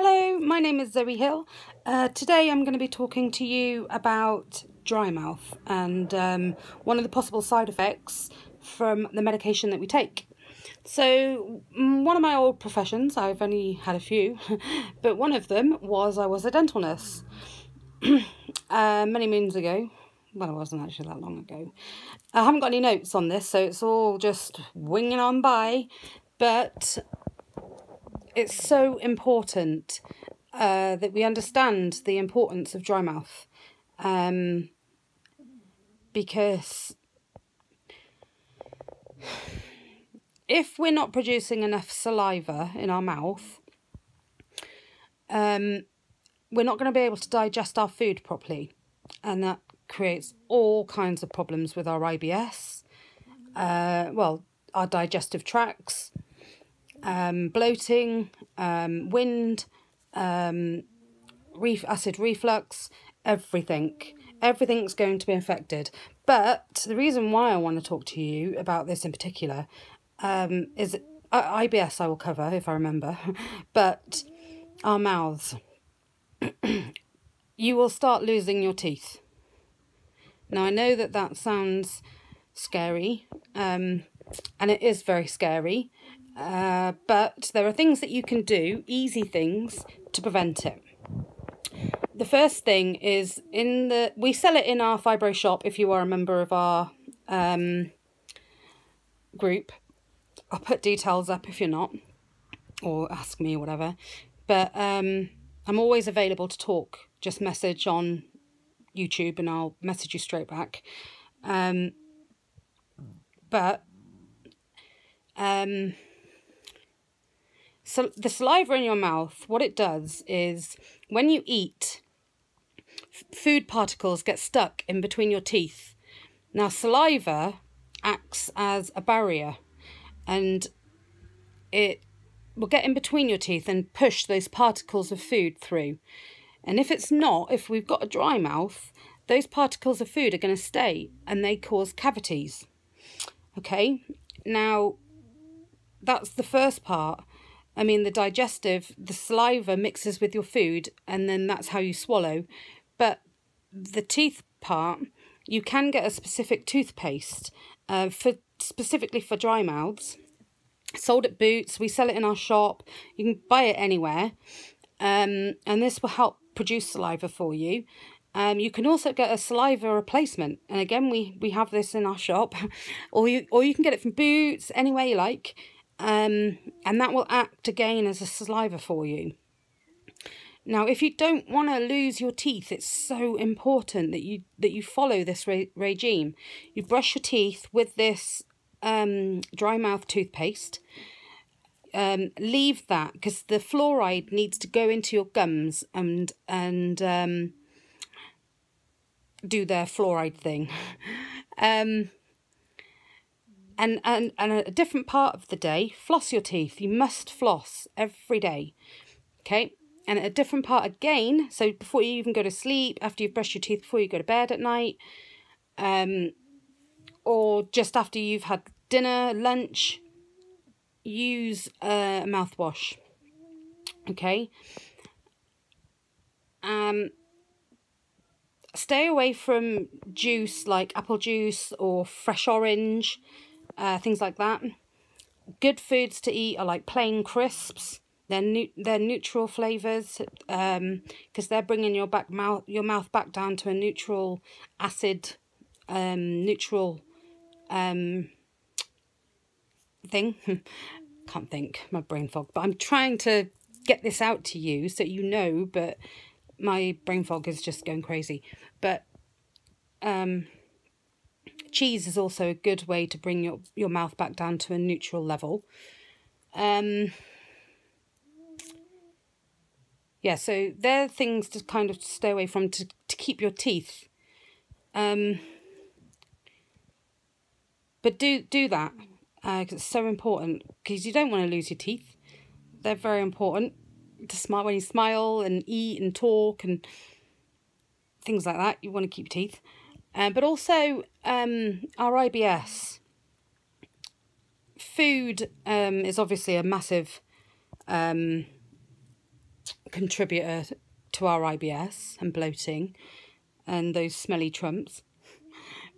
Hello, my name is Zoe Hill. Uh, today I'm going to be talking to you about dry mouth and um, one of the possible side effects from the medication that we take. So, one of my old professions, I've only had a few, but one of them was I was a dental nurse uh, many moons ago. Well, it wasn't actually that long ago. I haven't got any notes on this, so it's all just winging on by. But it's so important uh, that we understand the importance of dry mouth um, because if we're not producing enough saliva in our mouth, um, we're not going to be able to digest our food properly, and that creates all kinds of problems with our IBS. Uh, well, our digestive tracts, um, bloating, um, wind, um, ref- acid reflux, everything. Everything's going to be affected. But the reason why I want to talk to you about this in particular um, is uh, IBS, I will cover if I remember, but our mouths. you will start losing your teeth. Now, I know that that sounds scary, um, and it is very scary, uh, but there are things that you can do, easy things, to prevent it. The first thing is in the we sell it in our fibro shop if you are a member of our um, group. I'll put details up if you're not, or ask me or whatever. But um, I'm always available to talk. Just message on YouTube and I'll message you straight back. Um, but um, so the saliva in your mouth, what it does is when you eat, food particles get stuck in between your teeth. Now, saliva acts as a barrier and it will get in between your teeth and push those particles of food through. And if it's not, if we've got a dry mouth, those particles of food are going to stay and they cause cavities. Okay, now that's the first part. I mean, the digestive, the saliva mixes with your food, and then that's how you swallow. But the teeth part, you can get a specific toothpaste uh, for specifically for dry mouths. Sold at Boots, we sell it in our shop. You can buy it anywhere, um, and this will help produce saliva for you. Um, you can also get a saliva replacement, and again, we we have this in our shop, or you or you can get it from Boots anywhere you like um, and that will act again as a saliva for you. Now, if you don't want to lose your teeth, it's so important that you that you follow this re regime. You brush your teeth with this um, dry mouth toothpaste. Um, leave that because the fluoride needs to go into your gums and and um, do their fluoride thing. um, and, and, and a different part of the day, floss your teeth. You must floss every day. Okay. And a different part again, so before you even go to sleep, after you've brushed your teeth, before you go to bed at night, um, or just after you've had dinner, lunch, use a mouthwash. Okay. Um, stay away from juice like apple juice or fresh orange uh, things like that. Good foods to eat are like plain crisps. They're nu- they're neutral flavors because um, they're bringing your back mouth your mouth back down to a neutral acid, um, neutral um, thing. Can't think my brain fog, but I'm trying to get this out to you so you know. But my brain fog is just going crazy. But um, cheese is also a good way to bring your, your mouth back down to a neutral level. Um, yeah, so they're things to kind of stay away from to, to keep your teeth. Um, but do do that because uh, it's so important because you don't want to lose your teeth. They're very important to smile when you smile and eat and talk and things like that. You want to keep your teeth. Um, but also um, our IBS. Food um, is obviously a massive um, contributor to our IBS and bloating and those smelly trumps.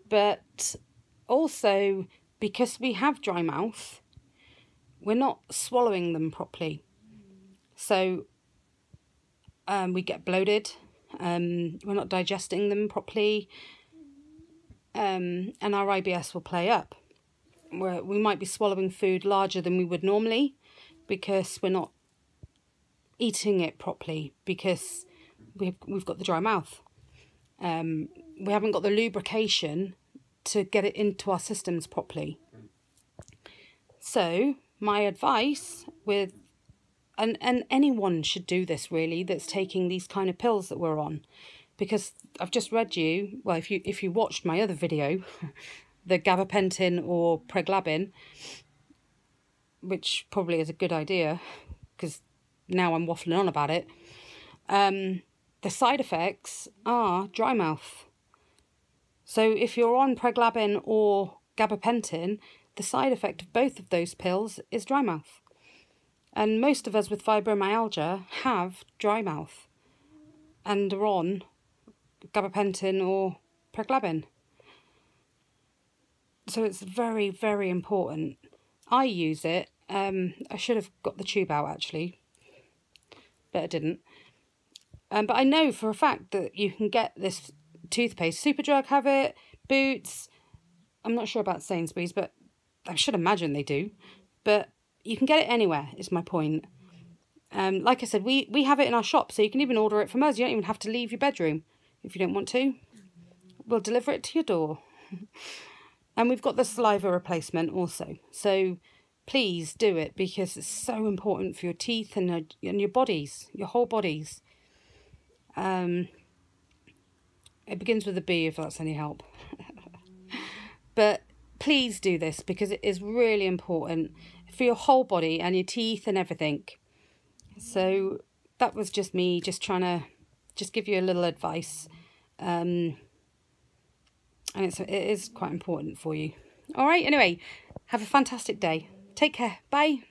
But also because we have dry mouth, we're not swallowing them properly. So um, we get bloated, um, we're not digesting them properly, um, and our IBS will play up. Where we might be swallowing food larger than we would normally because we're not eating it properly because we've, we've got the dry mouth. Um, we haven't got the lubrication to get it into our systems properly. So, my advice with and and anyone should do this really that's taking these kind of pills that we're on because I've just read you well if you if you watched my other video the gabapentin or pregabalin which probably is a good idea because now I'm waffling on about it um, the side effects are dry mouth. So if you're on pregabalin or gabapentin the side effect of both of those pills is dry mouth. And most of us with fibromyalgia have dry mouth and are on gabapentin or pregabalin. So it's very, very important. I use it. Um, I should have got the tube out actually, but I didn't. Um, but I know for a fact that you can get this toothpaste. Superdrug have it, Boots. I'm not sure about Sainsbury's, but I should imagine they do. But you can get it anywhere is my point um, like I said, we, we have it in our shop, so you can even order it from us. You don't even have to leave your bedroom if you don't want to. We'll deliver it to your door. and we've got the saliva replacement also. So please do it because it's so important for your teeth and, and your bodies, your whole bodies. Um, it begins with a B if that's any help. but please do this because it is really important for your whole body and your teeth and everything. So that was just me just trying to just give you a little advice. Um, and it's, it is quite important for you. All right, anyway, have a fantastic day. Take care. Bye.